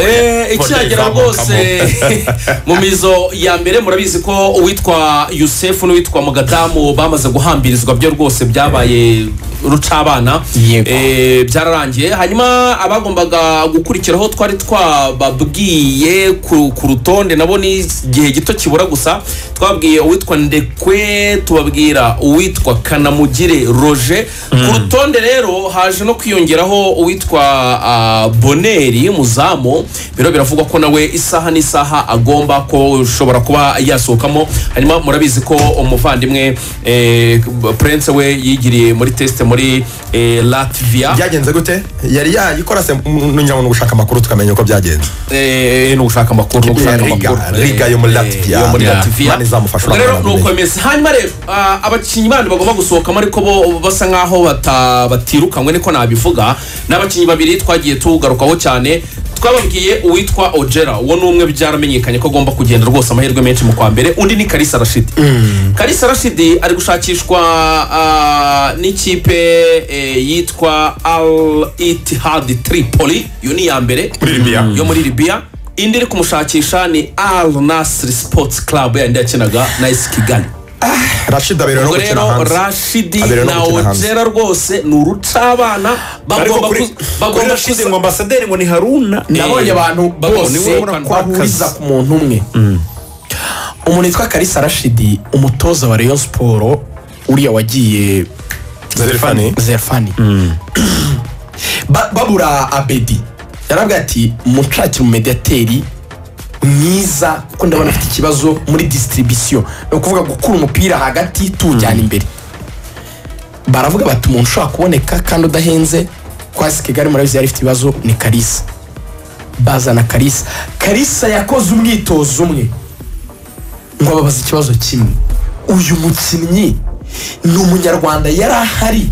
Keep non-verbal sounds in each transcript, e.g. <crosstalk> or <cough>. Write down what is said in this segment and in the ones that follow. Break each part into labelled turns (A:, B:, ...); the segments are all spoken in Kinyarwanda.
A: Eh, ikihagera rwose. <laughs> Mu mizo ya mbere murabizi ko uwitwa yusefu n'uwitwa mugadamu bamaze guhambirizwa byo rwose byabaye rucabana. Eh, byararangiye. Hanyuma abagombaga gukurikiraho twari twababwiye ku rutonde nabo ni igihe gito kibura gusa twabwiye uwitwa ndekwe tubabwira uwitwa kanamugire roger. Ku rutonde rero haje no kwiyongeraho uwitwa ah, boneri muzamu biro biravugwa ko nawe isaha n'isaha agomba ko ushobora kuba yasohokamo. Hanyuma murabizi ko umuvandimwe eh, prince we yigiriye muri test muri eh, latvia
B: byagenze gute yari yayikora se ngira ngo ni ugushaka amakuru tukamenya uko byagenze
A: Eh, ni ugushaka amakuru ni ugushaka
B: Riga,
A: amakuru
B: Riga yo muri
A: Eh,
B: Latvia.
A: yo muri. Latvia.
B: Imana izamufashe
A: Ubwo rero
B: urabona
A: ni uko
B: bimenye.
A: bimeze hanyuma rero ah, abakinnyi bandi bagomba gusohokamo ariko bo basa nkaho batirukanwe niko nabivuga ni abakinnyi babiri twagiye tugarukaho cyane twababwiye uwitwa ojera uwo ni umwe byaramenyekanye ko agomba kugenda rwose amahirwe menshi mu kwa mbere. Undi ni karisa rashidi karisa rashidi ari gushakishwa ah, n'ikipe eh, yitwa al itihad tripoli. Iyo ni iya mbere. Yo muri libiya indi iri kumushakisha ni al nasiri sports club yandi yakinaga na esi kigali.
B: Rashid aberewe no gukina hanze
A: rashidi
B: Aberewe no
A: na
B: gukina hanze.
A: ojera rwose ni urucabana bagomba bagomba
C: rashidi ngo ambasaderi ngo ni haruna
D: nabonye abantu bose bahuriza ku muntu umwe umuntu witwa karisa rashidi umutoza wa rayon siporo uriya wagiye
B: Zerfani.
D: zerfani. Ba- babura abedi. Yarabwira ati mushakire umumediyateri mwiza kuko ndabona afite ikibazo muri disitiribisiyo ni ukuvuga gukura umupira hagati tuwujyana imbere. Baravuga bati umuntu ushobora kuboneka kandi udahenze kwasi kigali murabizi yari ifite ibibazo ni karisa bazana karisa karisa yakoze umwitozo umwe. Ngo ababaza ikibazo kimwe. Uyu mukinnyi ni umunyarwanda yari ahari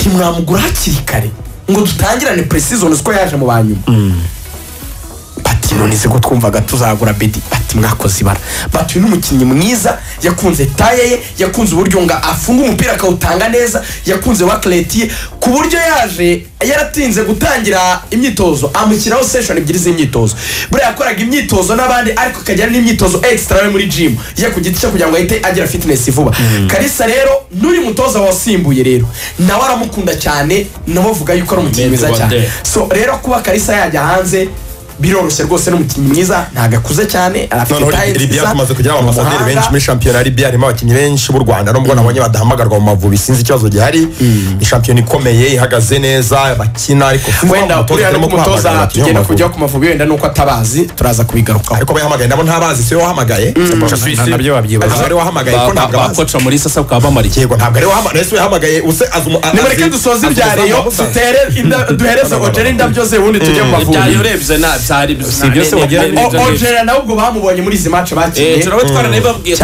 D: ntimwamugura hakiri kare. Ngo dutangirane puresizoni ko yaje mu banyuma bati none se ko twumvaga tuzagura bedi bati mwakoze ibara. Bati uyu ni umukinnyi mwiza yakunze taye ye yakunze uburyo ngo afunga umupira akawutanga neza yakunze wakireti ye ku buryo yaje yaratinze gutangira imyitozo amushyiraho seshoni ebyiri z'imyitozo. Buriya yakoraga imyitozo n'abandi ariko akajyana n'imyitozo ekisitara muri jimu ye ku giti cye kugira ngo ahite agira fitinesi vuba. Karisa rero n'uyu mutoza wasimbuye rero. Nawe aramukunda cyane nawe avuga yuko ari umukinnyi mwiza cyane. so rero kuba karisa yajya hanze biroroshye rwose n'umukinnyi mwiza ntabwo akuze cyane arafite
B: libiya
D: nziza
B: tumaze kugira
D: abamodeli
B: benshi muri shampiyona libya harimo abakinnyi benshi b'u rwanda nubwo nabonye badahamagarwa mu mavubi sinzi ikibazo gihari. Ni shampiyona ikomeye ihagaze neza bakina ariko
D: wenda uriya n'umutoza tugenda kujya ku mavubi wenda nuko atabazi turaza kubigarukaho.
B: Ariko bayahamagaye nabo ntabazi si we wahamagaye?
C: Nabyo babyibaza.
B: ntabwo ari wahamagaye ko ntabwo abazi.
A: bakoca muri sasa bakaba bamariye
B: yego ntabwo ari wahamagaye ese we yahamagaye use azi umu- azi-
D: nimureke dusoze
B: ibyariyo
D: ibya
B: ngo
D: reyo dutere duhereze indabyo ze ubundi tujye mu mavubi.
A: Urebye na sare
C: si
D: byo ongera na ubwo bamubonye muri izi match
A: bakiye
D: eh
A: turabo turaba
D: twaranaye
A: babwiye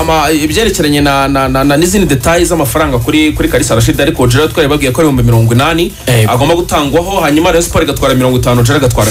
A: ama ibyerekeranye na na na n'izindi details z'amafaranga kuri kuri Kalisa Rashid ariko Gerard twari babwiye ko ari 180
D: eh.
A: agomba gutangwaho hanyuma Rayon Sports gatwara mirongo itanu gatwara agatwara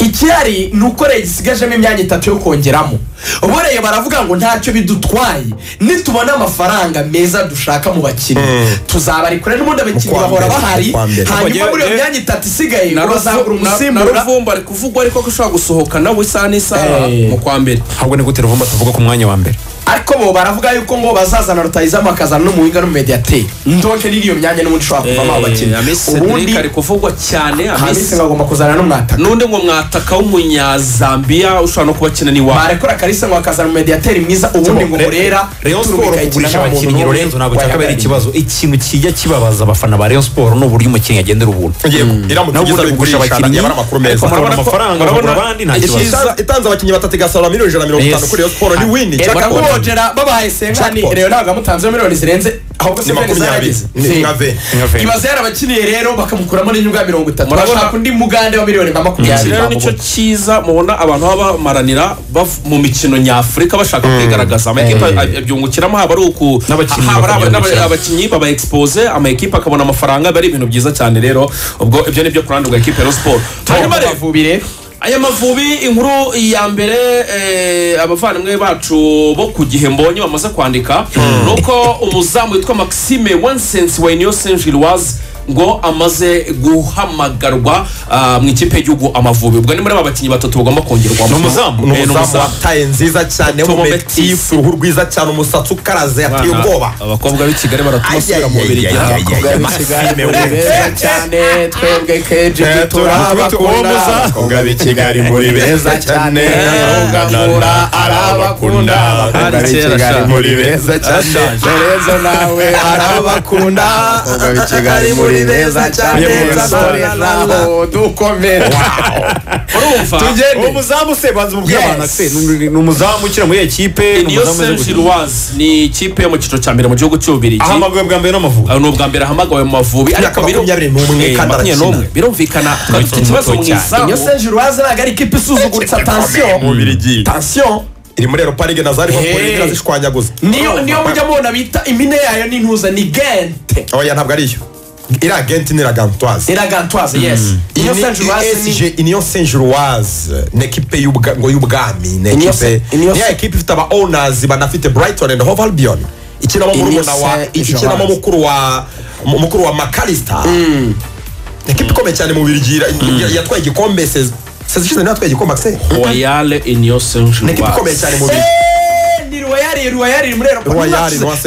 D: ikiyari nuko ikirari imyanya itatu yo kongeramo. Uboreye baravuga ngo ntacyo bidutwaye. Nitubona amafaranga meza dushaka mu bakinnyi. Tuzaba ari kure n'ubundi abakinnyi bahora bahari hanyuma muri iyo
C: eh.
D: myanya itatu isigaye
A: bazabura kuvugwa ariko ko ushobora gusohoka nawe isaha n'isaha
D: Eh.
A: mu kwa mbere
C: ahubwo ni gute ruvumba tuvuga ku mwanya wa mbere
D: ariko bo baravuga yuko ngo bazazana rutayizamu bakazana n'umuhinga n'umumediyateri ndonke n'iriyo myanya n'ubundi ishobora kuvamo mu bakinnyi. Ubundi
A: ari kuvugwa cyane
D: hamisi ngo agomba kuzana n'umwataka.
A: N'undi ngo mwataka w'umunyazambiya ushobora no kuba akina n'iwabo
D: barekora karisa ngo akazana umumediyateri mwiza. Ubundi ngo murera
C: Rayon Sport
D: ikina
C: kugurisha abakinnyi Lorenzo ntabwo
D: cyakabera
C: ikibazo. Ikintu kijya kibabaza abafana ba Rayon Sport ni uburyo umukinnyi agendera ubuntu.
B: Igeze
C: ubundi kugurisha abakinnyi,
B: yaba amakuru meza
C: Murabona amafaranga abandi nta kibazo
B: Itanze- abakinnyi batatu igasarura miliyoni ijana na mirongo itanu kuri Rayon siporo ni wini
D: kubogera babahaye senkani rero ntabwo amutanzeho miliyoni zirenze. Ahubwo
B: ni
D: se
B: makumyabiri.
D: Zarageze
B: ni nka ve
D: ibaze yarabakiniye rero bakamukuramo n'inyungu ya mirongo itatu. Bashaka undi mugande wa miliyoni nka makumyabiri.
A: Rero nicyo cyiza mubona abantu baba bamaranira mu mikino nyafurika bashaka kwigaragaza. Amakipe abyungukiramo haba ari uku abakinnyi baba expose amakipe akabona amafaranga biba ari ibintu byiza cyane rero. Ubwo ibyo ni byo ku ruhande rwa ekipe ya siporo hanyuma rero aya mavubi inkuru ya mbere eh, abavandimwe bacu bo ku gihe mbonye bamaze kwandika ni uko umuzamu witwa maxime wansensi wa saint gilloise ngo amaze guhamagarwa ah, mu ikipe y'igihugu amavubi. Ubwo ni muri aba bakinnyi batatu bagomba kongerwamo
C: Ni umuzamu?
B: ni
A: Eh,
B: umuzamu wataye nziza cyane w'umumetifu uruhu rwiza cyane umusatsi ukaraze yateye ubwoba.
A: Abakobwa b'i kigali baratuma asubira mu igihe
D: abakobwa b'i kigali muri beza cyane. twebwe keji turabakunda abakobwa b'i kigali muri beza cyane. Ugakura arabakunda abakobwa b'i kigali muri beza cyane. Lorenzo nawe arabakunda abakobwa b'i kigali muri beza cyane gasore naho dukomere
A: urumva
D: tugende
C: uwo muzamu se banza umubwire abantu se. Ni umuzamu ukina muri ekipe ni
A: niyo
C: umuzamu gutya.
A: gilloise ni ikipe yo mu cyiciro cya mbere mu gihugu cy'ububirigi
C: ahamagawe bwa mbere n'amavubi
A: Ah, ni ubwa mbere ahamagawe mu mavubi.
B: Ariko
A: biru-
B: makumyabiri n'umwe
A: Eh,
B: kandi
A: makumyabiri
B: arakina.
A: n'umwe. Birumvikana dufite ikibazo mu izamu.
D: Niyo senjuruwazi ntabwo ari ikipe isuzuguritse atansiyo tansiyo
B: iri muri europa ligue na za liverpool zishwanyaguza
D: niyo niyo mujya mubona bita imine yayo n'intuza ni gente.
B: Oya ntabwo ariyo iriya genti ni ragantoise.
D: Iragantoise mm. yesi iyo senjuruwazi
B: niyo senjuruwaze ni ekipe y'ubwami ni ekipe
D: ni
B: ya ekipe ifite aba onazi banafite brighton and hove albion ikinamo murumuna wa ikinamo mukuru wa mukuru wa makalista. Ekipe ikomeye cyane mu birigira yatwaye igikombe sezishize niba yatwaye igikombe akise
A: royale inyo senjuruwaze
B: ni ekipe ikomeye cyane mu birigira wayari
D: wayari
B: murero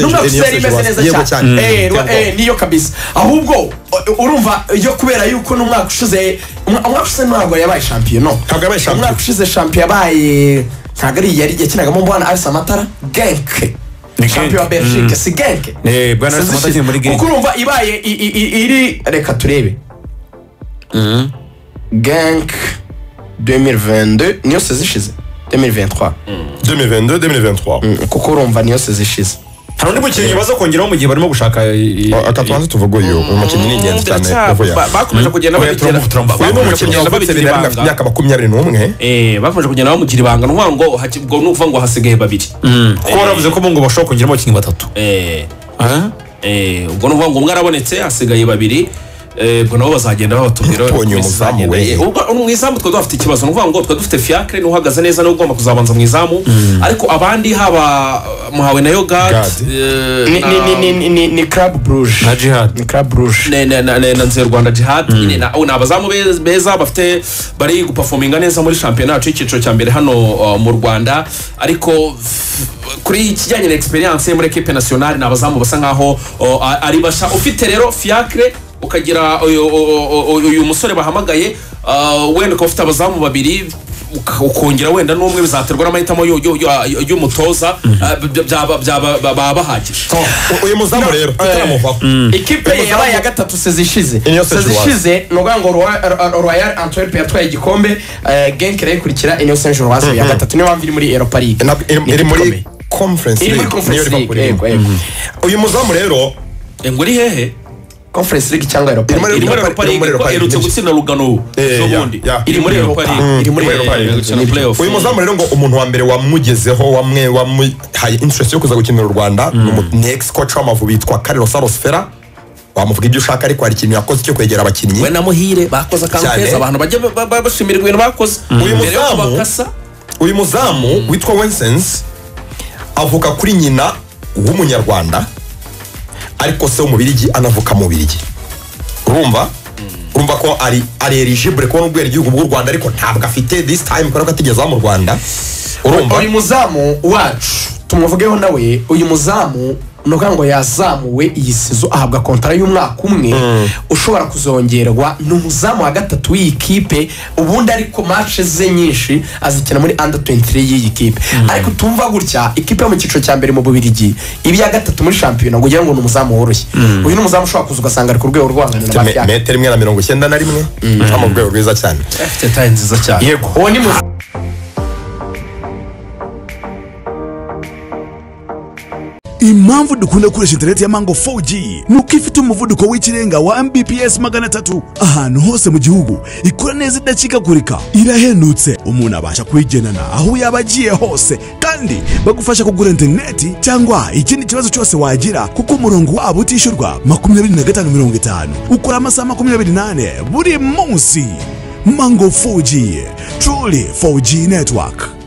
D: ntunakusere imeze neza cyane eh, eh, niyo kabisa. Ahubwo urumva iyo kubera yuko n'umwaka ushize umwaka ushize ntabwo yabaye shampiyona. Umwaka ushize shampiyona yabaye ntabwo ari yari yakinagamo mbona arisa amatara genke. Shampiyona belgique si genke. Kuko urumva ibaye iri reka turebe. Genke 2022 niyo sezishize 2023
B: 2022 2023
D: kuko urumva niyo sezi ishize
C: hari undi mukinnyi baza kongeraho mu gihe barimo gushaka
B: aka tubanze tuvuge uyu. Uyu mukinnyi ni ingenzi cyane
A: bakomeje kugenda
C: Oya,
A: babigira.
B: uyu ni umukinnyi
A: kugenda
B: wavutse bibiri afite imyaka makumyabiri n'umwe.
A: Eh, bakomeje kugenda bamugira ibanga. Ni ngo ubwo ni ukuvuga ngo hasigaye babiri.
C: Kuko baravuze ko ngo bashobora kongeramo abakinnyi batatu.
A: Eh, eh, ubwo ni ukuvuga ngo umwe arabonetse hasigaye babiri. Eh, ubwo nabo bazagenda babatubwira mu izamu twari dufite ikibazo. Ni ukuvuga ngo twari dufite fiacre ni we uhagaze neza ni we ugomba kuzabanza mu izamu ariko abandi haba muhawe na yogad
B: Gad.
D: ni ni ni ni ni ni ni club brugge
C: na jihad.
D: Ni club brugge
A: na- nzeri rwanda jihad. Nyine na- ni abazamu be- beza bafite bari gupafominga neza muri shampiyona yacu y'icyiciro cya mbere hano uh, mu rwanda. Ariko kuri ikijyanye na experience muri equipe nationale ni abazamu basa nkaho uh, ari basha. Ufite rero fiacre ukagira uyu musore bahamagaye uh, wenda ukaba ufite abazamu babiri ukongera wenda n'umwe bizaterwa n'amahitamo y'umutoza baba bahagije.
B: Uyu muzamu rero eh, tutaramuvaho mm.
D: ikipe ye yabaye ya gatatu sezi ishize. Sezi ishize ni ukuvuga ngo royal antwerp yatwaye igikombe eh, genk irayikurikira inyo senje wazi ya mhm. gatatu. Niyo mpamvu iri muri ero
B: parike iri muri conference league. uyu muzamu rero
A: ngo uri hehe?
D: Conference league cyangwa europa
B: Iri muri- Europa-
A: League iherutse gutsinda Lugano
B: Eh,
A: ejo
B: ya,
A: bundi
B: ya.
A: iri muri Europa League.
D: iri muri Europa League.
B: uyu muzamu rero ngo umuntu wa mbere wamugezeho wamwe wamuhaye interest yo kuza gukinira u rwanda ni umu- ni ex coach w'amavubi yitwa Carlos Arosfera. Wamuvuga ibyo ushaka ariko hari ikintu yakoze cyo kwegera abakinnyi.
A: We na muhire bakoze akantu keza abantu bajya ba- ba- bashimira ibintu bakoze.
B: Uyu
A: mbere yo
B: muzamu- uyu muzamu witwa Wensens avuka kuri nyina w'umunyarwanda. Ariko se w'umubirigi anavuka mu birigi urumva? Urumva ko ari ari eligible kubona yari bw'u rwanda ariko ntabwo afite this time kubera ko atigeze mu rwanda. Urumva?
D: Uyu muzamu wacu tumuvugeho nawe uyu muzamu ni ukuvuga ngo yazamuwe iyi sizo ahabwa kontara y'umwaka umwe ushobora kuzongerwa ni umuzamu wa gatatu w'iyi kipe ubundi ariko mace ze nyinshi azikina muri under 23 y'iyi kipe. Ariko tumva gutya ikipe yo mu cyiciro cya mbere mu bubirigi iba iya gatatu muri shampiyona ngo ugira ngo ni umuzamu woroshye. Uyu ni umuzamu ushobora kuza ugasanga ari ku rwego rw'abantu na
B: metero imwe na mirongo icyenda na rimwe. Mu rwego rwiza cyane.
A: Afite taye nziza cyane.
D: Yego. Uwo ni muzamu
E: impamvu dukunda gukoresha interineti ya mango 4g ni uko ifite umuvuduko w'ikirenga wa mbps magana atatu ahantu hose mu gihugu ikora neza idacikagurika irahendutse umuntu abasha kuyigenana aho yaba agiye hose. Kandi bagufasha kugura interineti cyangwa ikindi kibazo cyose wagira kuko umurongo wabo utishyurwa makumyabiri na gatanu mirongo itanu ukora amasaha makumyabiri n'ane. Buri munsi mango 4g truly 4g network.